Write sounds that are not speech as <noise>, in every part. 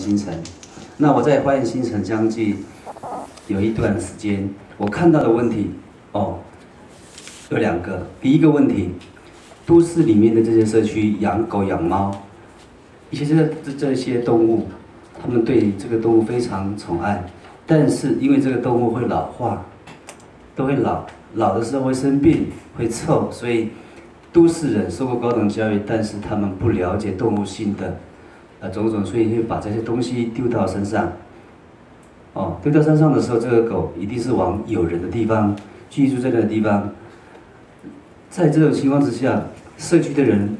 新城。那我在花园新城将近有一段时间，我看到的问题哦有两个。第一个问题，都市里面的这些社区养狗养猫，一些这这这些动物，他们对这个动物非常宠爱，但是因为这个动物会老化，都会老，老的时候会生病，会臭，所以。都市人受过高等教育，但是他们不了解动物性的，啊，种种，所以会把这些东西丢到山上。哦，丢到山上的时候，这个狗一定是往有人的地方居住在那个地方。在这种情况之下，社区的人，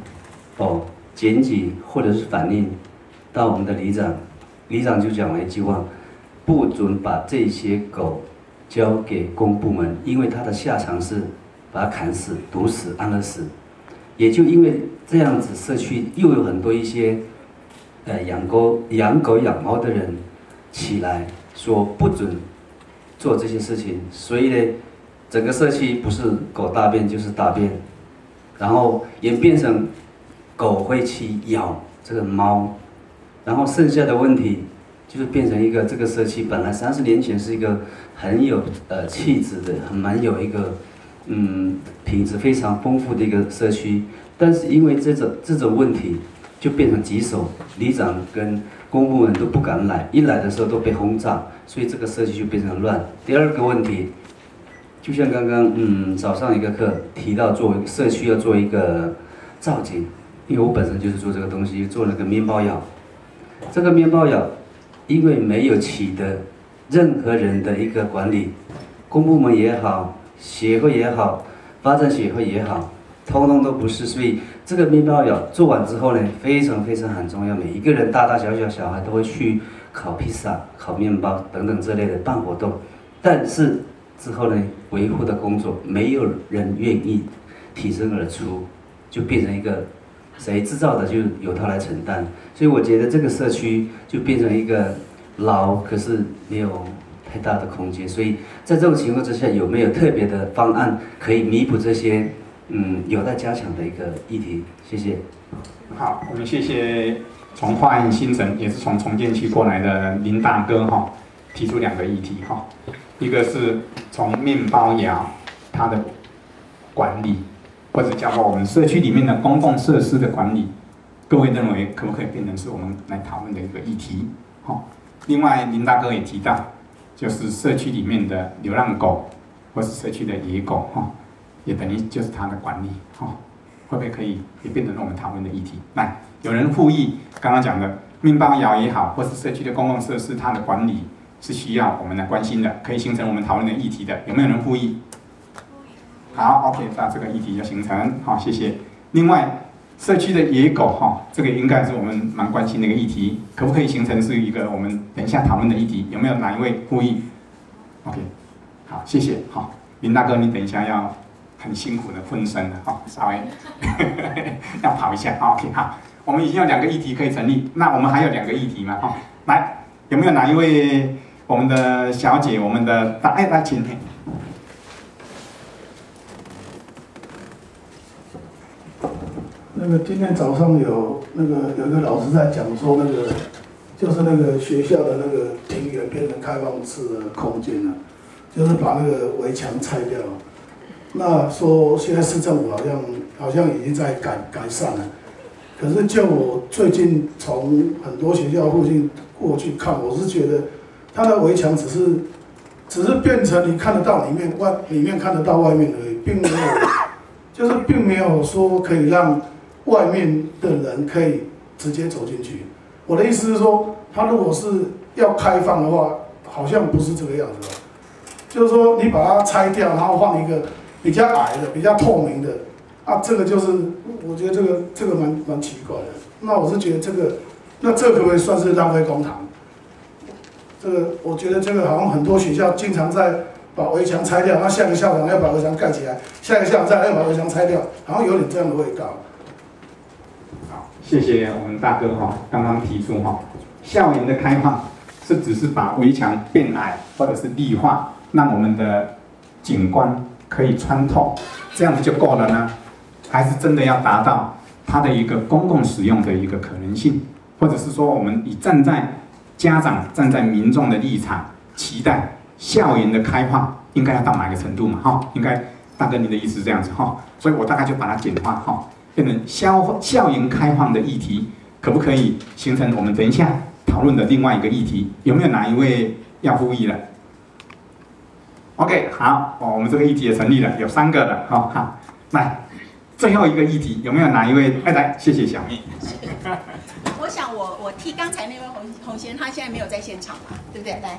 哦，检举或者是反映到我们的里长，里长就讲了一句话：不准把这些狗交给公部门，因为它的下场是把它砍死、毒死、安乐死。也就因为这样子，社区又有很多一些，呃，养狗、养狗、养猫的人起来说不准做这些事情，所以呢，整个社区不是狗大便就是大便，然后演变成狗会去咬这个猫，然后剩下的问题就是变成一个这个社区本来三十年前是一个很有呃气质的，很蛮有一个。嗯，品质非常丰富的一个社区，但是因为这种这种问题，就变成棘手，里长跟公部门都不敢来，一来的时候都被轰炸，所以这个社区就变成乱。第二个问题，就像刚刚嗯早上一个课提到，做社区要做一个造景，因为我本身就是做这个东西，做了个面包窑，这个面包窑因为没有取得任何人的一个管理，公部门也好。协会也好，发展协会也好，通通都不是。所以这个面包窑做完之后呢，非常非常很重要。每一个人大大小小小孩都会去烤披萨、烤面包等等这类的办活动。但是之后呢，维护的工作没有人愿意挺身而出，就变成一个谁制造的就由他来承担。所以我觉得这个社区就变成一个老，可是没有。太大的空间，所以在这种情况之下，有没有特别的方案可以弥补这些嗯有待加强的一个议题？谢谢。好，我们谢谢从花园新城，也是从重建区过来的林大哥哈，提出两个议题哈，一个是从面包窑它的管理，或者叫做我们社区里面的公共设施的管理，各位认为可不可以变成是我们来讨论的一个议题？好，另外林大哥也提到。就是社区里面的流浪狗，或是社区的野狗，哈，也等于就是它的管理，哈，会不会可以也变成我们讨论的议题？来，有人呼吁刚刚讲的面包窑也好，或是社区的公共设施，它的管理是需要我们来关心的，可以形成我们讨论的议题的，有没有人呼吁？好，OK，那这个议题就形成，好，谢谢。另外。社区的野狗哈，这个应该是我们蛮关心的一个议题，可不可以形成是一个我们等一下讨论的议题？有没有哪一位呼吁？OK，好，谢谢。好，林大哥，你等一下要很辛苦的分身了，哈，稍微 <laughs> 要跑一下。OK，好，我们已经有两个议题可以成立，那我们还有两个议题嘛？哈，来，有没有哪一位我们的小姐，我们的大哎来请。那个今天早上有那个有一个老师在讲说，那个就是那个学校的那个庭园变成开放式的空间了，就是把那个围墙拆掉。那说现在市政府好像好像已经在改改善了，可是就我最近从很多学校附近过去看，我是觉得它的围墙只是只是变成你看得到里面外里面看得到外面而已，并没有就是并没有说可以让。外面的人可以直接走进去。我的意思是说，他如果是要开放的话，好像不是这个样子。就是说，你把它拆掉，然后换一个比较矮的、比较透明的，啊，这个就是我觉得这个这个蛮蛮奇怪的。那我是觉得这个，那这可不可以算是浪费公帑？这个我觉得这个好像很多学校经常在把围墙拆掉，那下个校长要把围墙盖起来，下个校长再要把围墙拆掉，好像有点这样的味道。好谢谢我们大哥哈，刚刚提出哈，校园的开放是只是把围墙变矮或者是绿化，让我们的景观可以穿透，这样子就够了呢？还是真的要达到它的一个公共使用的一个可能性？或者是说，我们以站在家长站在民众的立场，期待校园的开放应该要到哪个程度嘛？哈，应该大哥您的意思这样子哈，所以我大概就把它简化哈，变成校校园开放的议题，可不可以形成我们等一下讨论的另外一个议题？有没有哪一位要呼吁了？OK，好，哦，我们这个议题也成立了，有三个了，好好，来。最后一个议题，有没有哪一位？哎，来，谢谢小蜜。我想，我我替刚才那位洪洪先生，他现在没有在现场嘛，对不对？来，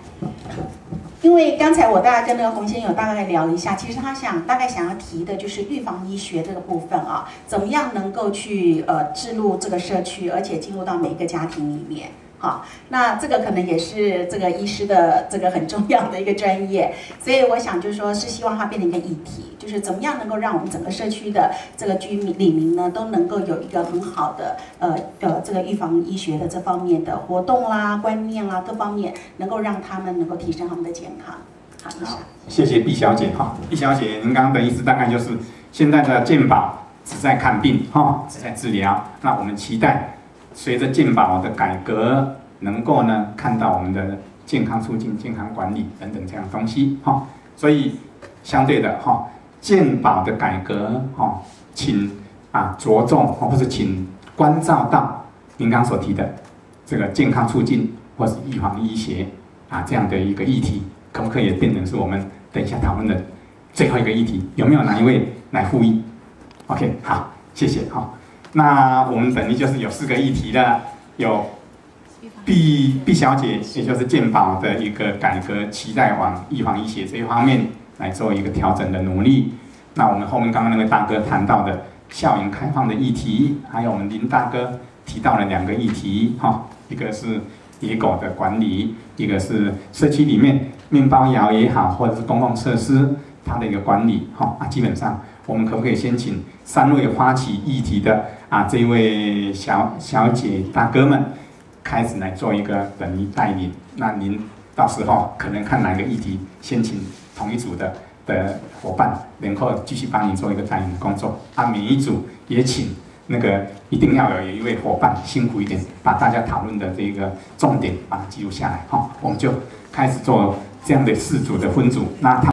因为刚才我大概跟那个洪先有大概聊一下，其实他想大概想要提的就是预防医学这个部分啊，怎么样能够去呃置入这个社区，而且进入到每一个家庭里面。好，那这个可能也是这个医师的这个很重要的一个专业，所以我想就是说，是希望它变成一个议题，就是怎么样能够让我们整个社区的这个居民里民呢，都能够有一个很好的呃呃这个预防医学的这方面的活动啦、观念啦各方面，能够让他们能够提升他们的健康。好，好，谢谢毕小姐哈，毕小姐，您刚刚的意思大概就是现在的健保只在看病哈，只在治疗，那我们期待。随着健保的改革，能够呢看到我们的健康促进、健康管理等等这样东西哈，所以相对的哈，健保的改革哈，请啊着重或者请关照到您刚所提的这个健康促进或是预防医学啊这样的一个议题，可不可以变成是我们等一下讨论的最后一个议题？有没有哪一位来呼应？OK，好，谢谢哈。那我们等于就是有四个议题的，有毕毕小姐，也就是健保的一个改革，期待往预防医学这一方面来做一个调整的努力。那我们后面刚刚那位大哥谈到的校园开放的议题，还有我们林大哥提到了两个议题，哈，一个是野狗的管理，一个是社区里面面包窑也好，或者是公共设施它的一个管理，哈啊，基本上我们可不可以先请三位发起议题的？啊，这一位小小姐大哥们，开始来做一个等于带领。那您到时候可能看哪个议题，先请同一组的的伙伴，然后继续帮您做一个带领的工作。啊，每一组也请那个一定要有一位伙伴辛苦一点，把大家讨论的这个重点把它记录下来。好，我们就开始做这样的四组的分组。那他。